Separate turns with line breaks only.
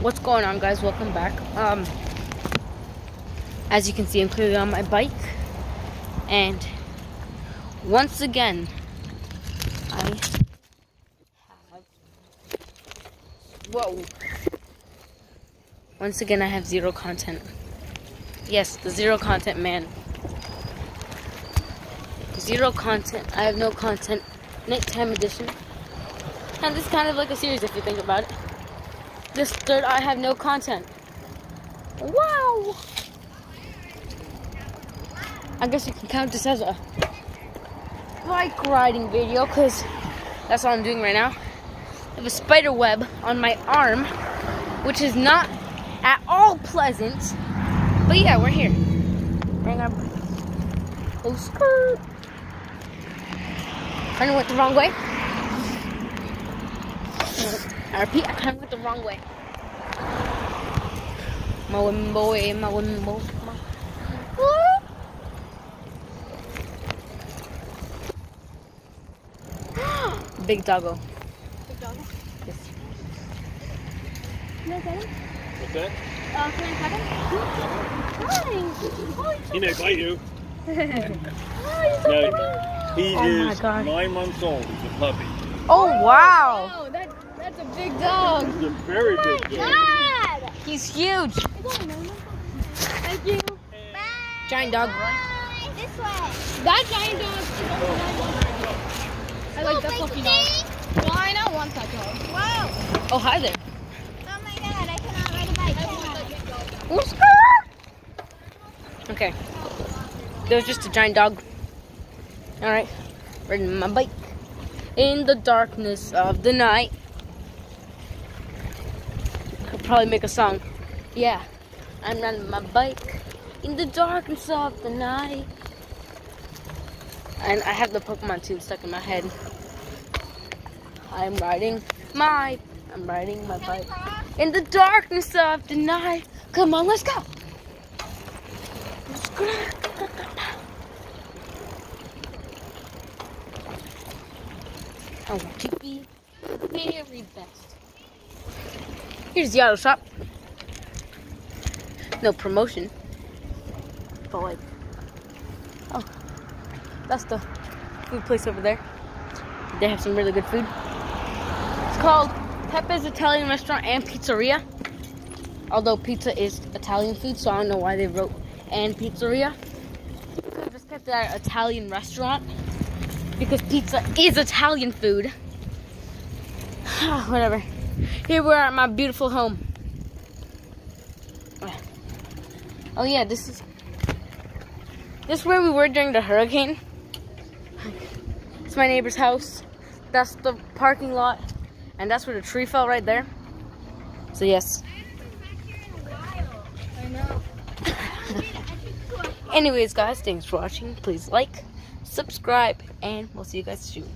what's going on guys? Welcome back. Um as you can see i'm clearly on my bike. And once again i have whoa. Once again i have zero content. Yes the zero content man. Zero content. I have no content. Nighttime edition. And this is kind of like a series if you think about it this third, I have no content. Wow! I guess you can count this as a bike riding video because that's what I'm doing right now. I have a spider web on my arm, which is not at all pleasant. But yeah, we're here. Bring our oh skirt. Kind of went the wrong way. I repeat, I kind of went the wrong way. My wimbo, my wimbo. Big doggo.
Big doggo?
Yes.
Can I pet him?
What's that?
Uh, can I pet him? Hi!
He may bite you.
Hi, he's so
No,
pretty.
he
Oh
is nine months old. He's a puppy.
Oh wow!
Wow, that, that's a big dog.
He's a very big dog.
God!
He's huge.
Thank you. Bye.
Giant dog. Bye.
This way. That giant dog is only nine. I like that fluffy dog. No, I don't want that dog. Wow.
Oh hi there.
Oh my god, I cannot ride a bike.
Skirt. Okay. There was just a giant dog. All right, riding my bike in the darkness of the night. Probably make a song. Yeah, I'm riding my bike in the darkness of the night. And I have the Pokemon tune stuck in my head. I'm riding my, I'm riding my bike in the darkness of the night. Come on, let's go. Let's go. I want to be the very best. Here's the auto shop. No promotion. But like, oh, that's the food place over there. They have some really good food. It's called Pepe's Italian Restaurant and Pizzeria. Although pizza is Italian food, so I don't know why they wrote and pizzeria. Have just kept that Italian restaurant because pizza is Italian food. Whatever. Here we are at my beautiful home. Oh yeah, this is this is where we were during the hurricane. It's my neighbor's house. That's the parking lot, and that's where the tree fell right there. So yes. Anyways, guys, thanks for watching. Please like, subscribe, and we'll see you guys soon.